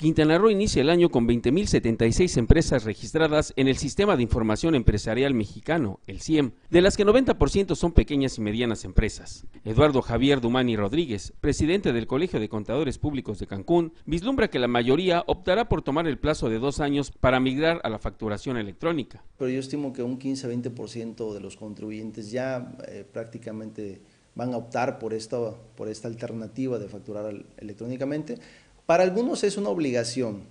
Quintana Roo inicia el año con 20.076 empresas registradas en el Sistema de Información Empresarial Mexicano, el CIEM, de las que 90% son pequeñas y medianas empresas. Eduardo Javier Dumani Rodríguez, presidente del Colegio de Contadores Públicos de Cancún, vislumbra que la mayoría optará por tomar el plazo de dos años para migrar a la facturación electrónica. Pero yo estimo que un 15-20% de los contribuyentes ya eh, prácticamente van a optar por por esta alternativa de facturar electrónicamente para algunos es una obligación.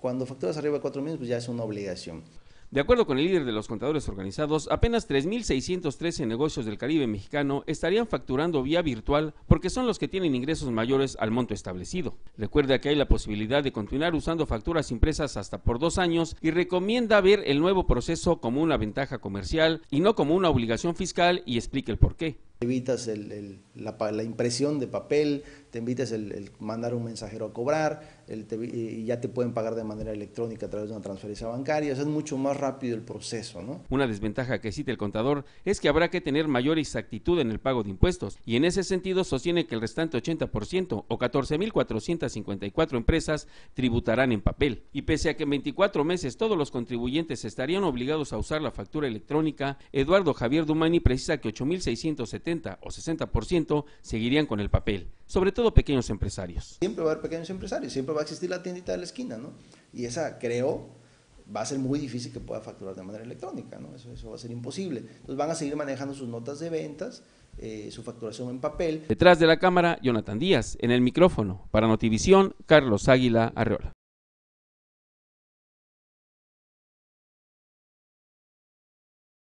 Cuando facturas arriba de 4 millones, pues ya es una obligación. De acuerdo con el líder de los contadores organizados, apenas 3.613 negocios del Caribe mexicano estarían facturando vía virtual porque son los que tienen ingresos mayores al monto establecido. Recuerda que hay la posibilidad de continuar usando facturas impresas hasta por dos años y recomienda ver el nuevo proceso como una ventaja comercial y no como una obligación fiscal y explique el por qué. Evitas la, impresión de papel, te invitas el, mandar un mensajero a cobrar y ya te pueden pagar de manera electrónica a través de una transferencia bancaria. es mucho más rápido el proceso. ¿no? Una desventaja que cita el contador es que habrá que tener mayor exactitud en el pago de impuestos y en ese sentido sostiene que el restante 80% o 14.454 empresas tributarán en papel. Y pese a que en 24 meses todos los contribuyentes estarían obligados a usar la factura electrónica, Eduardo Javier Dumani precisa que 8.670 o 60% seguirían con el papel, sobre todo pequeños empresarios. Siempre va a haber pequeños empresarios, siempre va a existir la tiendita de la esquina, ¿no? Y esa, creo, va a ser muy difícil que pueda facturar de manera electrónica, ¿no? Eso, eso va a ser imposible. Entonces van a seguir manejando sus notas de ventas, eh, su facturación en papel. Detrás de la cámara, Jonathan Díaz, en el micrófono. Para Notivisión, Carlos Águila Arreola.